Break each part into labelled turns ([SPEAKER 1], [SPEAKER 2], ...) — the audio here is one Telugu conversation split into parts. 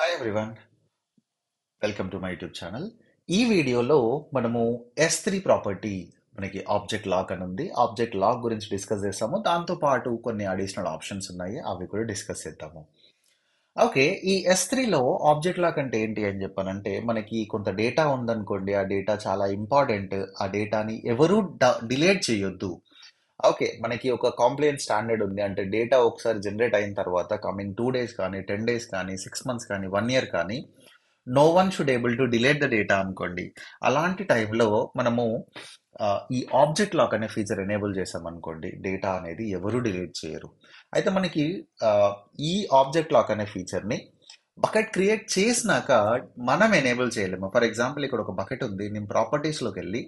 [SPEAKER 1] Hi everyone welcome to my YouTube channel ఈ వీడియోలో మనము ఎస్ త్రీ ప్రాపర్టీ మనకి ఆబ్జెక్ట్ లాక్ అని ఉంది. ఆబ్జెక్ట్ లాక్ గురించి డిస్కస్ చేస్తాము. దాంతో పాటు కొన్ని అడిషనల్ ఆప్షన్స్ ఉన్నాయి. అవి కూడా డిస్కస్ చేద్దాము. ఓకే ఈ ఎస్ త్రీలో ఆబ్జెక్ట్ లాక్ అంటే ఏంటి అని చెప్పానంటే మనకి కొంత డేటా ఉందనుకోండి. ఆ డేటా చాలా ఇంపార్టెంట్ ఆ డేటాని ఎవరూ డిలేట్ చేయొద్దు. ఓకే మనకి ఒక కాంప్లైంట్ స్టాండర్డ్ ఉంది. అంటే డేటా ఒకసారి జనరేట్ అయిన తర్వాత కమింగ్ టూ డేస్ కానీ టెన్ డేస్ కానీ సిక్స్ మంత్స్ కానీ వన్ ఇయర్ కానీ no one should able to delete the data అనుకోండి. అలాంటి టైంలో మనము ఈ ఆబ్జెక్ట్ లాక్ అనే ఫీచర్ ఎనేబుల్ చేసామనుకోండి డేటా అనేది ఎవరు డిలీట్ చేయరు. అయితే మనకి ఈ ఆబ్జెక్ట్ లాక్ అనే ఫీచర్ని బకెట్ క్రియేట్ చేసినాక మనం ఎనేబుల్ చేయలేము. ఫర్ ఎగ్జాంపుల్ ఇక్కడ ఒక బకెట్ ఉంది. నేను ప్రాపర్టీస్లోకి వెళ్ళి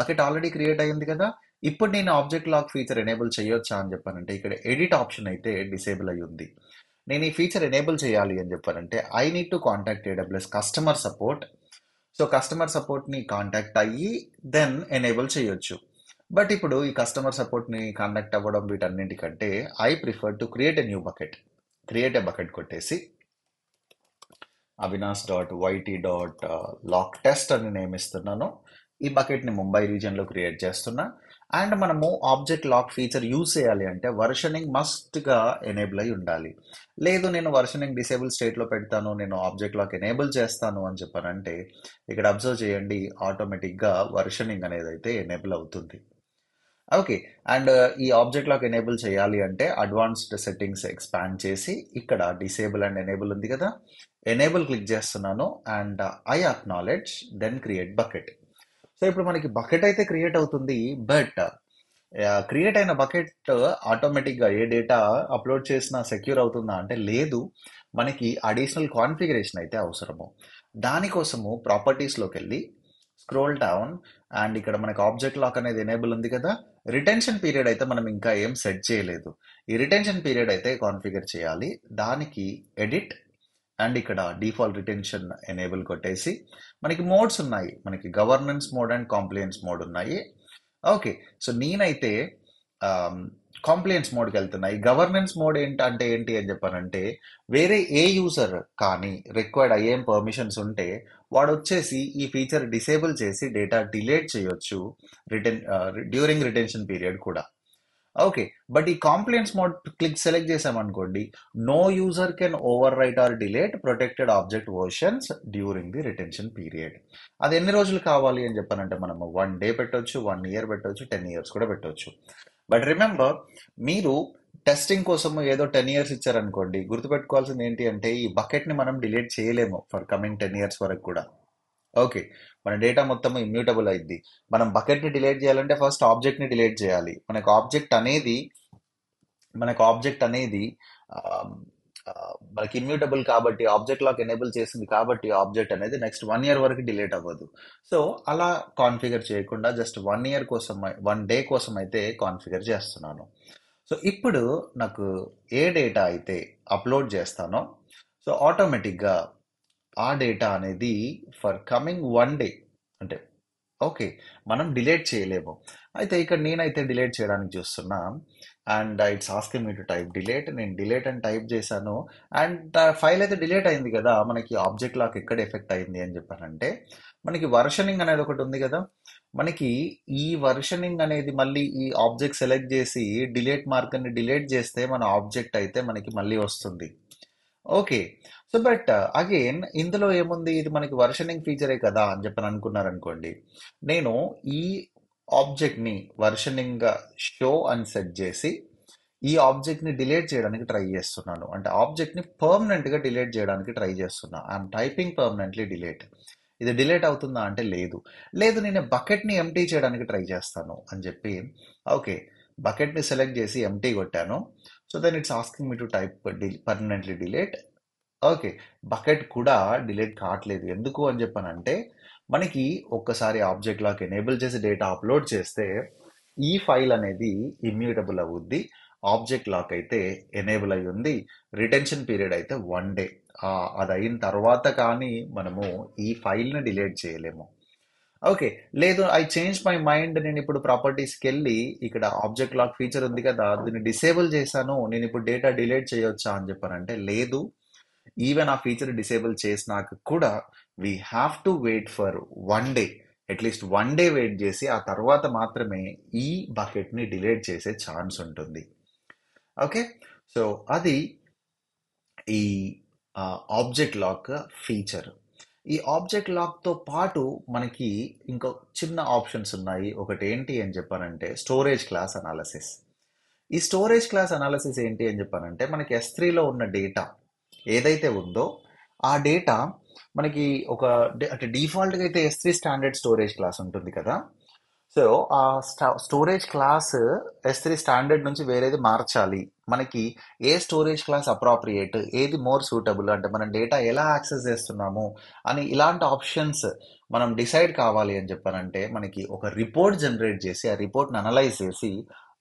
[SPEAKER 1] బకెట్ ఆల్రెడీ క్రియేట్ అయింది కదా ఇప్పుడు నేను ఆబ్జెక్ట్ లాక్ ఫీచర్ ఎనేబుల్ చేయొచ్చా అని చెప్పానంటే ఇక్కడ ఎడిట్ ఆప్షన్ అయితే డిసేబుల్ అయ్యి ఉంది. నేను ఈ ఫీచర్ ఎనేబుల్ చేయాలి అని చెప్పానంటే I need to contact AWS customer support. So customer సపోర్ట్ని కాంటాక్ట్ అయ్యి దెన్ ఎనేబుల్ చేయొచ్చు. బట్ ఇప్పుడు ఈ కస్టమర్ సపోర్ట్ని కాంటాక్ట్ అవ్వడం వీటన్నింటికంటే I prefer to create a new bucket. Create a bucket కొట్టేసి Avinash dot YT dot lock test అని నేమిస్తున్నాను ఈ బకెట్ని ముంబై రీజియన్లో క్రియేట్ చేస్తున్నా. అండ్ మనము ఆబ్జెక్ట్ లాక్ ఫీచర్ యూజ్ చేయాలి అంటే వర్షనింగ్ మస్ట్గా ఎనేబుల్ అయి ఉండాలి. లేదు నేను వర్షనింగ్ డిసేబుల్ స్టేట్లో పెడతాను నేను ఆబ్జెక్ట్ లాక్ ఎనేబుల్ చేస్తాను అని చెప్పానంటే ఇక్కడ అబ్జర్వ్ చేయండి ఆటోమేటిక్గా వర్షనింగ్ అనేది అయితే ఎనేబుల్ అవుతుంది. ఓకే అండ్ ఈ ఆబ్జెక్ట్ లాక్ ఎనేబుల్ చేయాలి అంటే అడ్వాన్స్డ్ సెట్టింగ్స్ ఎక్స్పాండ్ చేసి ఇక్కడ డిసేబుల్ అండ్ ఎనేబుల్ ఉంది కదా. ఎనేబుల్ క్లిక్ చేస్తున్నాను and I acknowledge then create bucket so ఇప్పుడు మనకి బకెట్ అయితే క్రియేట్ అవుతుంది బట్ క్రియేట్ అయిన బకెట్ ఆటోమేటిక్గా ఏ డేటా అప్లోడ్ చేసినా సెక్యూర్ అవుతుందా అంటే లేదు. మనకి అడిషనల్ కాన్ఫిగరేషన్ అయితే అవసరము. దానికోసము ప్రాపర్టీస్లోకి వెళ్ళి స్క్రోల్ డౌన్ అండ్ ఇక్కడ మనకి ఆబ్జెక్ట్ లాక్ అనేది ఎనేబుల్ ఉంది కదా. రిటెన్షన్ పీరియడ్ అయితే మనం ఇంకా ఏం సెట్ చేయలేదు. ఈ రిటెన్షన్ పీరియడ్ అయితే కాన్ఫిగర్ చేయాలి. దానికి ఎడిట్ అండ్ ఇక్కడ డిఫాల్ట్ రిటెన్షన్ ఎనేబుల్ కొట్టేసి మనకి మోడ్స్ ఉన్నాయి. మనకి governance mode and compliance mode ఉన్నాయి. ఓకే. సో నేనైతే కాంప్లియన్స్ మోడ్కి వెళ్తున్నాయి గవర్నెన్స్ మోడ్ ఏంటి అంటే ఏంటి అని చెప్పానంటే వేరే ఏ యూజర్ కానీ రిక్వైర్డ్ అయ్యేం పర్మిషన్స్ ఉంటే వాడు వచ్చేసి ఈ ఫీచర్ డిసేబుల్ చేసి డేటా డిలేట్ చేయొచ్చు రిటెన్ డ్యూరింగ్ రిటెన్షన్ పీరియడ్ కూడా. ఓకే బట్ ఈ కాంప్లైంట్స్ మోడ్ క్లిక్ సెలెక్ట్ చేసామనుకోండి no user can overwrite or delete protected object versions during the retention period అది ఎన్ని రోజులు కావాలి అని చెప్పానంటే మనము వన్ డే పెట్టొచ్చు వన్ ఇయర్ పెట్టొచ్చు టెన్ ఇయర్స్ కూడా పెట్టొచ్చు. బట్ రిమెంబర్ మీరు టెస్టింగ్ కోసం ఏదో టెన్ ఇయర్స్ ఇచ్చారనుకోండి గుర్తుపెట్టుకోవాల్సింది ఏంటి అంటే ఈ బకెట్ని మనం డిలీట్ చేయలేము ఫర్ కమింగ్ టెన్ ఇయర్స్ వరకు కూడా. ఓకే. మన డేటా మొత్తం ఇమ్యూటబుల్ అయింది మనం బకెట్ని డిలీట్ చేయాలంటే ఫస్ట్ ఆబ్జెక్ట్ని డిలీట్ చేయాలి. మనకు ఆబ్జెక్ట్ అనేది మనకు ఆబ్జెక్ట్ అనేది మనకి ఇమ్యూటబుల్ కాబట్టి ఆబ్జెక్ట్ లాక్ ఎనేబుల్ చేసింది కాబట్టి ఆబ్జెక్ట్ అనేది నెక్స్ట్ వన్ ఇయర్ వరకు డిలీట్ అవ్వదు. సో అలా కాన్ఫిగర్ చేయకుండా జస్ట్ వన్ ఇయర్ కోసం వన్ డే కోసం అయితే కాన్ఫిగర్ చేస్తున్నాను. సో ఇప్పుడు నాకు ఏ డేటా అయితే అప్లోడ్ చేస్తానో సో ఆటోమేటిక్గా ఆ డేటా అనేది ఫర్ కమింగ్ వన్ డే అంటే ఓకే మనం డిలేట్ చేయలేము. అయితే ఇక్కడ నేనైతే డిలేట్ చేయడానికి చూస్తున్నా and it's asking me to type delete నేను డిలేట్ అని టైప్ చేశాను అండ్ ఫైల్ అయితే డిలేట్ అయింది కదా మనకి ఆబ్జెక్ట్ లాక్ ఎక్కడ ఎఫెక్ట్ అయింది అని చెప్పానంటే మనకి వర్షనింగ్ అనేది ఒకటి ఉంది కదా మనకి ఈ వర్షనింగ్ అనేది మళ్ళీ ఈ ఆబ్జెక్ట్ సెలెక్ట్ చేసి డిలేట్ మార్కర్ని డిలేట్ చేస్తే మన ఆబ్జెక్ట్ అయితే మనకి మళ్ళీ వస్తుంది. ఓకే. సో బట్ అగైన్ ఇందులో ఏముంది? ఇది మనకి వర్షనింగ్ ఫీచరే కదా అని చెప్పని అనుకున్నారనుకోండి. నేను ఈ ఆబ్జెక్ట్ని వర్షనింగ్ షో అని సెట్ చేసి ఈ ఆబ్జెక్ట్ని డిలీట్ చేయడానికి ట్రై చేస్తున్నాను. అంటే ఆబ్జెక్ట్ని పర్మనెంట్గా డిలీట్ చేయడానికి ట్రై చేస్తున్నా. ఐఎమ్ టైపింగ్ పర్మనెంట్లీ డిలీట్ ఇది డిలీట్ అవుతుందా అంటే లేదు. లేదు నేను బకెట్ని ఎంటీ చేయడానికి ట్రై చేస్తాను అని చెప్పి ఓకే. బకెట్ని సెలెక్ట్ చేసి ఎంటీ కొట్టాను. So then it's asking me to type permanently delete okay bucket కూడా డిలేట్ కావట్లేదు. ఎందుకు అని చెప్పానంటే మనకి ఒక్కసారి ఆబ్జెక్ట్ లాక్ ఎనేబుల్ చేసి డేటా అప్లోడ్ చేస్తే ఈ ఫైల్ అనేది ఇమ్యూటబుల్ అవుద్ది. ఆబ్జెక్ట్ లాక్ అయితే ఎనేబుల్ అయి ఉంది. రిటెన్షన్ పీరియడ్ అయితే వన్ డే అది అయిన తర్వాత కానీ మనము ఈ ఫైల్ని డిలీట్ చేయలేము. ఓకే లేదు ఐ చేంజ్ మై మైండ్ నేను ఇప్పుడు ప్రాపర్టీస్కి వెళ్ళి ఇక్కడ ఆబ్జెక్ట్ లాక్ ఫీచర్ ఉంది కదా దీన్ని డిసేబుల్ చేశాను. నేను ఇప్పుడు డేటా డిలీట్ చేయొచ్చా అని చెప్పానంటే లేదు. ఈవెన్ ఆ ఫీచర్ డిసేబుల్ చేసినాక కూడా we have to wait for one day at least one day wait చేసి ఆ తర్వాత మాత్రమే ఈ బకెట్ని డిలీట్ చేసే ఛాన్స్ ఉంటుంది. ఓకే సో అది ఈ ఆబ్జెక్ట్ లాక్ ఫీచర్. ఈ ఆబ్జెక్ట్ లాక్తో పాటు మనకి ఇంకో చిన్న ఆప్షన్స్ ఉన్నాయి. ఒకటి ఏంటి అని చెప్పానంటే స్టోరేజ్ క్లాస్ అనాలసిస్. ఈ స్టోరేజ్ క్లాస్ అనాలసిస్ ఏంటి అని చెప్పానంటే మనకి ఎస్ త్రీలో ఉన్న డేటా ఏదైతే ఉందో ఆ డేటా మనకి ఒక అంటే డిఫాల్ట్గా అయితే S three standard storage class ఉంటుంది కదా. సో ఆ storage class S three standard నుంచి వేరేది మార్చాలి. మనకి ఏ స్టోరేజ్ క్లాస్ అప్రాప్రియేట్ ఏది మోర్ సూటబుల్ అంటే మనం డేటా ఎలా యాక్సెస్ చేస్తున్నాము అని ఇలాంటి ఆప్షన్స్ మనం డిసైడ్ కావాలి అని చెప్పానంటే మనకి ఒక రిపోర్ట్ జనరేట్ చేసి ఆ రిపోర్ట్ని అనలైజ్ చేసి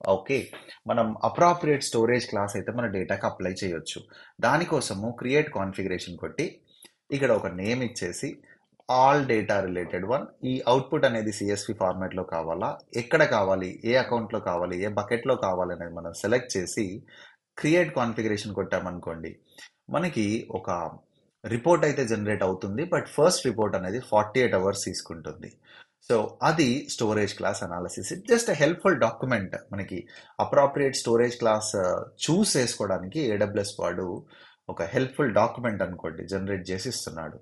[SPEAKER 1] ఓకే మనం అప్రాప్రియేట్ స్టోరేజ్ క్లాస్ అయితే మన డేటాకి అప్లై చేయొచ్చు. దానికోసము క్రియేట్ కాన్ఫిగరేషన్ కొట్టి ఇక్కడ ఒక నేమ్ ఇచ్చేసి ఆల్ డేటా రిలేటెడ్ వన్. ఈ అవుట్పుట్ అనేది సిఎస్వి ఫార్మాట్లో కావాలా? ఎక్కడ కావాలి? ఏ అకౌంట్లో కావాలి? ఏ బకెట్లో కావాలి అనేది మనం సెలెక్ట్ చేసి క్రియేట్ కాన్ఫిగరేషన్ కొట్టామనుకోండి మనకి ఒక రిపోర్ట్ అయితే జనరేట్ అవుతుంది బట్ ఫస్ట్ రిపోర్ట్ అనేది ఫార్టీ ఎయిట్ అవర్స్ తీసుకుంటుంది. సో అది storage class analysis it just helpful document మనకి అప్రాప్రియేట్ స్టోరేజ్ క్లాస్ చూస్ చేసుకోవడానికి ఏడబ్ల్యూఎస్ వాడు ఒక హెల్ప్ఫుల్ డాక్యుమెంట్ అనుకోండి జనరేట్ చేసి ఇస్తున్నాడు.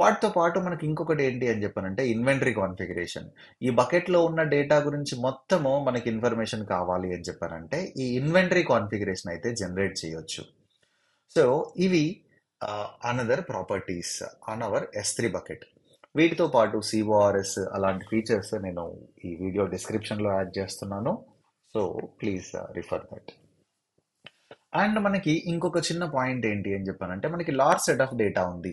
[SPEAKER 1] వాటితో పాటు మనకి ఇంకొకటి ఏంటి అని చెప్పానంటే ఇన్వెంటరీ కాన్ఫిగరేషన్ ఈ బకెట్లో ఉన్న డేటా గురించి మొత్తము మనకి ఇన్ఫర్మేషన్ కావాలి అని చెప్పారంటే ఈ ఇన్వెంటరీ కాన్ఫిగరేషన్ అయితే జనరేట్ చేయొచ్చు. సో ఇవి another properties on our S three bucket వీటితో పాటు సిఓఆర్ఎస్ అలాంటి ఫీచర్స్ నేను ఈ వీడియో డిస్క్రిప్షన్లో యాడ్ చేస్తున్నాను. So please refer that and మనకి ఇంకొక చిన్న పాయింట్ ఏంటి అని చెప్పానంటే మనకి లార్జ్ సెట్ ఆఫ్ డేటా ఉంది.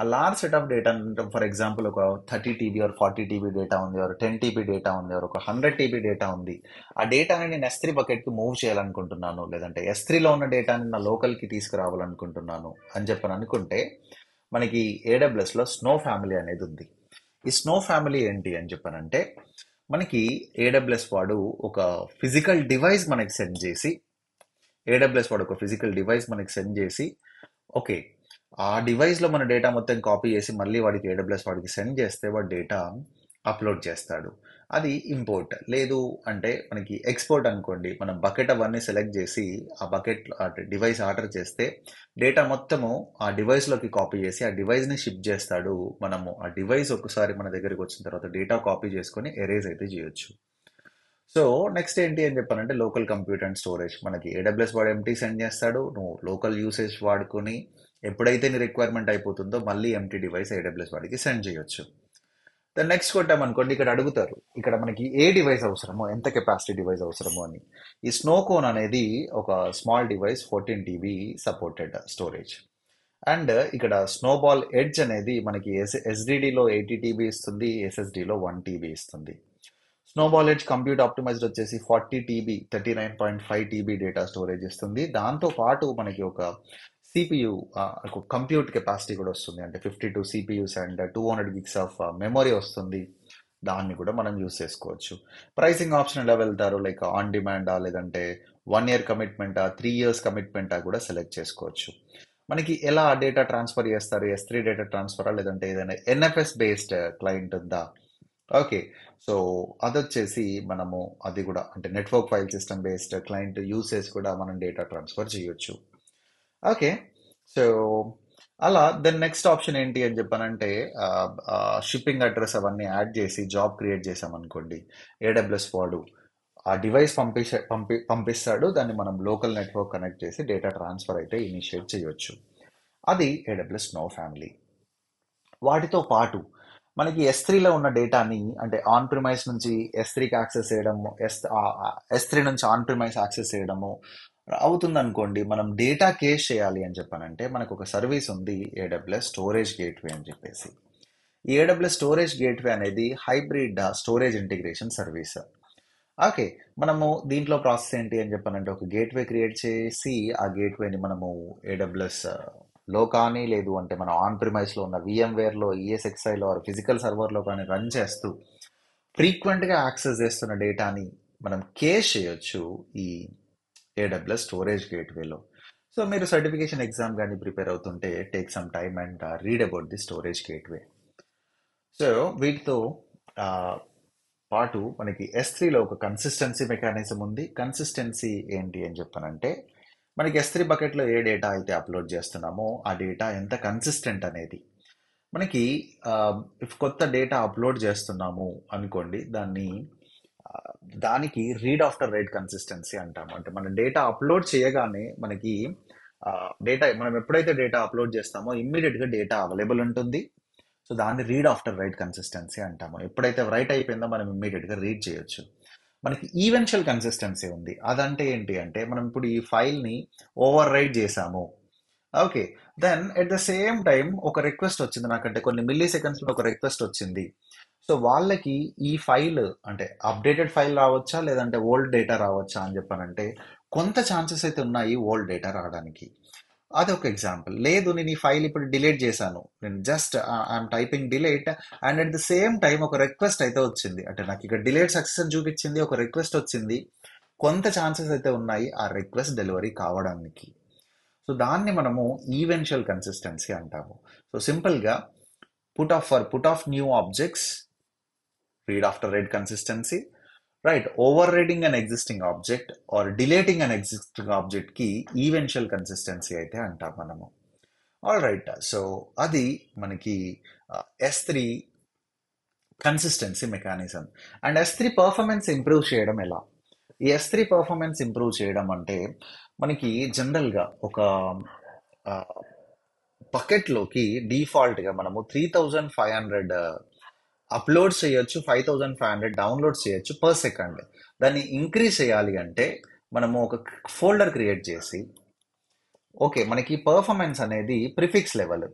[SPEAKER 1] ఆ large set of data for example ఒక thirty TB or forty TB data ఉంది ఆర్ టెన్ టీబీ డేటా ఉంది ఆర్ ఒక హండ్రెడ్ టీబీ డేటా ఉంది. ఆ డేటాని నేను ఎస్ త్రీ బకెట్కి మూవ్ చేయాలనుకుంటున్నాను. లేదంటే ఎస్ త్రీలో ఉన్న డేటాని నా లోకల్కి తీసుకురావాలనుకుంటున్నాను అని చెప్పని అనుకుంటే మనకి ఏడబ్ల్యూఎస్లో స్నో ఫ్యామిలీ అనేది ఉంది. ఈ స్నో ఫ్యామిలీ ఏంటి అని చెప్పానంటే మనకి ఏడబ్ల్యూఎస్ వాడు ఒక ఫిజికల్ డివైస్ మనకి సెండ్ చేసి ఏడబ్ల్యూఎస్ వాడు ఒక ఫిజికల్ డివైస్ మనకి సెండ్ చేసి ఓకే ఆ డివైస్లో మన డేటా మొత్తం కాపీ చేసి మళ్ళీ వాడికి ఏడబ్ల్యూఎస్ వాడికి సెండ్ చేస్తే వాడు డేటా అప్లోడ్ చేస్తాడు. అది ఇంపోర్ట్ లేదు అంటే మనకి ఎక్స్పోర్ట్ అనుకోండి మనం బకెట్ అవన్నీ సెలెక్ట్ చేసి ఆ బకెట్ డివైస్ ఆర్డర్ చేస్తే డేటా మొత్తము ఆ డివైస్లోకి కాపీ చేసి ఆ డివైస్ని షిప్ చేస్తాడు మనము. ఆ డివైస్ ఒకసారి మన దగ్గరికి వచ్చిన తర్వాత డేటా కాపీ చేసుకొని ఎరేజ్ అయితే చేయొచ్చు. సో నెక్స్ట్ ఏంటి అని చెప్పాలంటే లోకల్ కంప్యూటర్ అండ్ స్టోరేజ్ మనకి ఏడబ్ల్యూఎస్ వాడు ఎంటీ సెండ్ చేస్తాడు. నువ్వు లోకల్ యూసేజ్ వాడుకొని ఎప్పుడైతే నీ రిక్వైర్మెంట్ అయిపోతుందో మళ్ళీ ఎంటీ డివైస్ ఏడబ్ల్యూఎస్ వాడికి సెండ్ చేయొచ్చు. దాని నెక్స్ట్ కొట్టామనుకోండి ఇక్కడ అడుగుతారు. ఇక్కడ మనకి ఏ డివైస్ అవసరమో ఎంత కెపాసిటీ డివైస్ అవసరమో అని. ఈ స్నోకోన్ అనేది ఒక small device fourteen TB supported storage and ఇక్కడ స్నోబాల్ ఎడ్జ్ అనేది మనకి ఎస్ ఎస్డిడిలో ఎయిటీ టీబీ ఇస్తుంది ఎస్ఎస్డిలో వన్ టీబీ ఇస్తుంది. స్నోబాల్ ఎడ్జ్ కంప్యూట్ ఆప్టిమైజ్డ్ వచ్చేసి forty TB thirty nine point five TB data storage ఇస్తుంది. దాంతో పాటు మనకి ఒక సిపియు కంప్యూట్ కెపాసిటీ కూడా వస్తుంది. అంటే fifty two CPUs and two hundred gigs of memory వస్తుంది. దాన్ని కూడా మనం యూస్ చేసుకోవచ్చు. ప్రైసింగ్ ఆప్షన్ ఎలా వెళ్తారు? లైక్ ఆన్ డిమాండా లేదంటే వన్ ఇయర్ కమిట్మెంటా త్రీ ఇయర్స్ కమిట్మెంటా కూడా సెలెక్ట్ చేసుకోవచ్చు. మనకి ఎలా డేటా ట్రాన్స్ఫర్ చేస్తారు? ఎస్ త్రీ డేటా ట్రాన్స్ఫరా లేదంటే ఏదైనా ఎన్ఎఫ్ఎస్ బేస్డ్ క్లయింట్ ఉందా? ఓకే. సో అదొచ్చేసి మనము అది కూడా అంటే network file system based client usage కూడా మనం డేటా ట్రాన్స్ఫర్ చేయొచ్చు. ఓకే. సో అలా దెన్ నెక్స్ట్ ఆప్షన్ ఏంటి అని చెప్పానంటే షిప్పింగ్ అడ్రస్ అవన్నీ యాడ్ చేసి జాబ్ క్రియేట్ చేసామనుకోండి ఏడబ్ల్యూఎస్ వాడు ఆ డివైస్ పంపిసే పంపి పంపిస్తాడు దాన్ని మనం లోకల్ నెట్వర్క్ కనెక్ట్ చేసి డేటా ట్రాన్స్ఫర్ అయితే ఇనిషియేట్ చేయొచ్చు. అది ఏడబ్ల్యూఎస్ నో ఫ్యామిలీ. వాటితో పాటు మనకి ఎస్ త్రీలో ఉన్న డేటాని అంటే ఆన్ ప్రిమైస్ నుంచి ఎస్ త్రీకి యాక్సెస్ చేయడము ఎస్ ఎస్ త్రీ నుంచి ఆన్ ప్రిమైస్ యాక్సెస్ చేయడము అవుతుంది అనుకోండి మనం డేటా కేష్ చేయాలి అని చెప్పానంటే మనకు ఒక సర్వీస్ ఉంది ఏడబ్ల్యూఎస్ స్టోరేజ్ గేట్వే అని చెప్పేసి. ఈ ఏడబ్ల్యూఎస్ స్టోరేజ్ గేట్వే అనేది hybrid storage integration service okay మనము దీంట్లో ప్రాసెస్ ఏంటి అని చెప్పానంటే ఒక గేట్వే క్రియేట్ చేసి ఆ గేట్వేని మనము ఏడబ్ల్యూఎస్ లో కానీ లేదు అంటే మనం ఆన్ ప్రిమైస్లో ఉన్న విఎంవేర్లో ఈఎస్ఎక్స్ఐలో ఫిజికల్ సర్వర్లో కానీ రన్ చేస్తూ ఫ్రీక్వెంట్గా యాక్సెస్ చేస్తున్న డేటాని మనం కేష్ చేయొచ్చు ఈ ఏడబ్ల్యూఎస్ స్టోరేజ్ గేట్వేలో సో మీరు సర్టిఫికేషన్ ఎగ్జామ్ కానీ ప్రిపేర్ అవుతుంటే take some time and read about the storage gateway so వీటితో పాటు మనకి ఎస్ త్రీలో ఒక కన్సిస్టెన్సీ మెకానిజం ఉంది. కన్సిస్టెన్సీ ఏంటి అని చెప్పానంటే మనకి ఎస్ త్రీ బకెట్లో ఏ డేటా అయితే అప్లోడ్ చేస్తున్నామో ఆ డేటా ఎంత కన్సిస్టెంట్ అనేది. మనకి ఇఫ్ కొత్త డేటా అప్లోడ్ చేస్తున్నాము అనుకోండి దాన్ని దానికి రీడ్ ఆఫ్టర్ రైట్ కన్సిస్టెన్సీ అంటాము. అంటే మన డేటా అప్లోడ్ చేయగానే మనకి డేటా మనం ఎప్పుడైతే డేటా అప్లోడ్ చేస్తామో ఇమ్మీడియట్గా డేటా అవైలబుల్ ఉంటుంది. సో దాన్ని రీడ్ ఆఫ్టర్ రైట్ కన్సిస్టెన్సీ అంటాము. ఎప్పుడైతే రైట్ అయిపోయిందో మనం ఇమ్మీడియట్గా రీడ్ చేయొచ్చు. మనకి ఈవెన్షియల్ కన్సిస్టెన్సీ ఉంది. అదంటే ఏంటి అంటే మనం ఇప్పుడు ఈ ఫైల్ని ఓవర్ రైడ్ చేసాము. Okay then at the same time ఒక రిక్వెస్ట్ వచ్చింది నాకంటే. కొన్ని మిల్లీ సెకండ్స్లో ఒక రిక్వెస్ట్ వచ్చింది. సో వాళ్ళకి ఈ ఫైల్ అంటే అప్డేటెడ్ ఫైల్ రావచ్చా? లేదంటే ఓల్డ్ డేటా రావచ్చా అని చెప్పానంటే కొంత ఛాన్సెస్ అయితే ఉన్నాయి ఓల్డ్ డేటా రావడానికి. అదొక ఎగ్జాంపుల్. లేదు నేను ఈ ఫైల్ ఇప్పుడు డిలీట్ చేశాను. నేను just I'm typing delete and at the same time ఒక రిక్వెస్ట్ అయితే వచ్చింది. అంటే నాకు ఇక్కడ డిలీట్ సక్సెస్ చూపించింది ఒక రిక్వెస్ట్ వచ్చింది. కొంత ఛాన్సెస్ అయితే ఉన్నాయి ఆ రిక్వెస్ట్ డెలివరీ కావడానికి. సో దాన్ని మనము ఈవెన్షియల్ కన్సిస్టెన్సీ అంటాము. సో సింపుల్గా put of for put of new objects read after read consistency right. Overriding an existing object or deleting an existing object కి ఈవెన్షియల్ కన్సిస్టెన్సీ అయితే అంటాం మనము ఆల్ రైట్ సో అది మనకి S three consistency mechanism and S three performance improve చేయడం ఎలా ఈ ఎస్ త్రీ పర్ఫార్మెన్స్ ఇంప్రూవ్ చేయడం అంటే మనకి జనరల్గా ఒక బకెట్లోకి డిఫాల్ట్గా మనము three thousand five hundred upload చేయొచ్చు five thousand five hundred download చేయొచ్చు పర్ సెకండ్ దాన్ని ఇంక్రీజ్ చేయాలి అంటే మనము ఒక ఫోల్డర్ క్రియేట్ చేసి ఓకే మనకి పర్ఫార్మెన్స్ అనేది ప్రిఫిక్స్ లెవెల్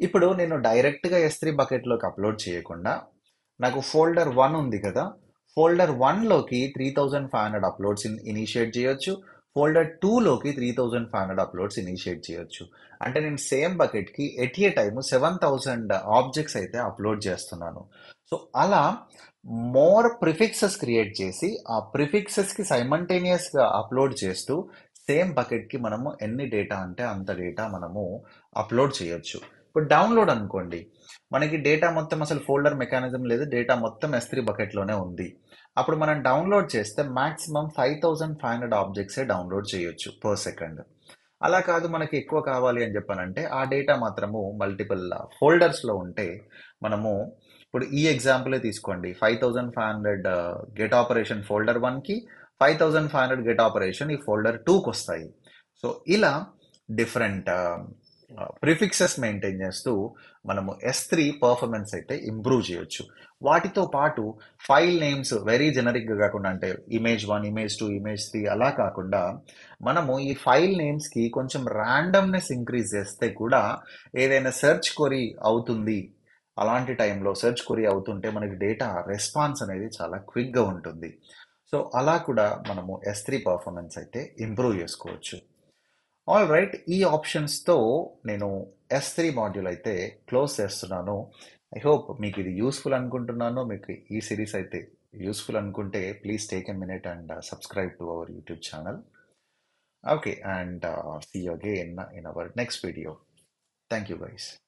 [SPEAKER 1] ఇప్పుడు నేను డైరెక్ట్గా ఎస్ త్రీ బకెట్లోకి అప్లోడ్ చేయకుండా నాకు ఫోల్డర్ వన్ ఉంది కదా folder వన్లోకి three thousand five hundred uploads initiate చేయొచ్చు folder టూలోకి three thousand five hundred uploads initiate చేయొచ్చు. అంటే నేను same బకెట్కి at a time seven thousand objects అయితే అప్లోడ్ చేస్తున్నాను. సో అలా మోర్ ప్రిఫిక్సెస్ క్రియేట్ చేసి ఆ ప్రిఫిక్సెస్కి సైమంటేనియస్గా అప్లోడ్ చేస్తూ సేమ్ బకెట్కి మనము ఎన్ని డేటా అంటే అంత డేటా మనము అప్లోడ్ చేయొచ్చు. ఇప్పుడు డౌన్లోడ్ అనుకోండి. మనకి డేటా మొత్తం అసలు ఫోల్డర్ మెకానిజం లేదు. డేటా మొత్తం ఎస్ త్రీ బకెట్లోనే ఉంది. అప్పుడు మనం డౌన్లోడ్ చేస్తే maximum five thousand five hundred ఆబ్జెక్ట్సే download చేయొచ్చు పర్ సెకండ్ అలా కాదు మనకి ఎక్కువ కావాలి అని చెప్పానంటే ఆ డేటా మాత్రము మల్టిపుల్ ఫోల్డర్స్లో ఉంటే మనము ఇప్పుడు ఈ ఎగ్జాంపులే తీసుకోండి. Five thousand five hundred get operation folder వన్కి five thousand five hundred get operation ఈ ఫోల్డర్ టూకి వస్తాయి. సో ఇలా డిఫరెంట్ ప్రిఫిక్సెస్ మెయింటైన్ చేస్తూ మనము ఎస్ త్రీ పర్ఫార్మెన్స్ అయితే ఇంప్రూవ్ చేయొచ్చు. వాటితో పాటు ఫైల్ నేమ్స్ వెరీ జనరిక్గా కాకుండా అంటే image one image two image three అలా కాకుండా మనము ఈ ఫైల్ నేమ్స్కి కొంచెం ర్యాండమ్నెస్ ఇంక్రీజ్ చేస్తే కూడా ఏదైనా సెర్చ్ కొరీ అవుతుంది. అలాంటి టైంలో సెర్చ్ కొరీ అవుతుంటే మనకి డేటా రెస్పాన్స్ అనేది చాలా క్విక్గా ఉంటుంది. సో అలా కూడా మనము ఎస్ త్రీ పర్ఫార్మెన్స్ అయితే ఇంప్రూవ్ చేసుకోవచ్చు. ఆల్ రైట్ ఈ ఆప్షన్స్తో నేను ఎస్ త్రీ మాడ్యూల్ అయితే క్లోజ్ చేస్తున్నాను. ఐ హోప్ మీకు ఇది యూస్ఫుల్ అనుకుంటున్నాను. మీకు ఈ సిరీస్ అయితే యూస్ఫుల్ అనుకుంటే please take a minute and subscribe to our YouTube channel okay and see you again in our next video thank you guys